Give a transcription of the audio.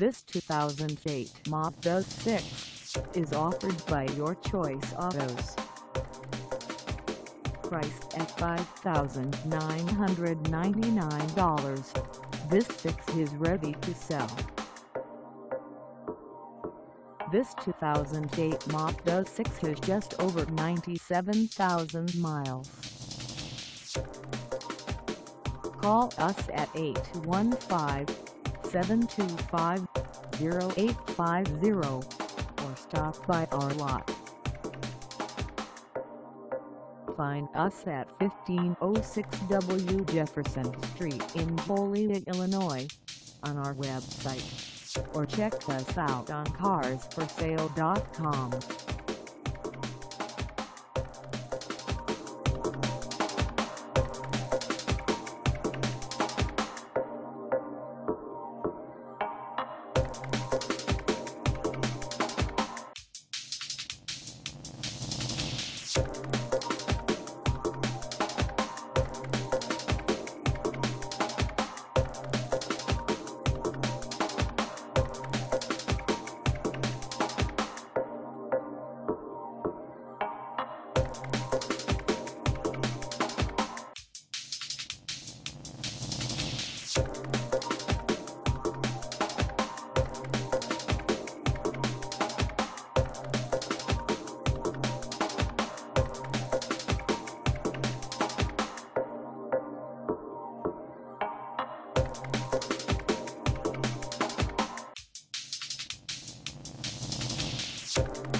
This 2008 Mazda 6 is offered by Your Choice Autos. Priced at $5,999, this 6 is ready to sell. This 2008 Mazda 6 has just over 97,000 miles. Call us at 815-725-0850 or stop by our lot. Find us at 1506 W Jefferson Street in Joliet, Illinois on our website or check us out on carsforsale.com. Thank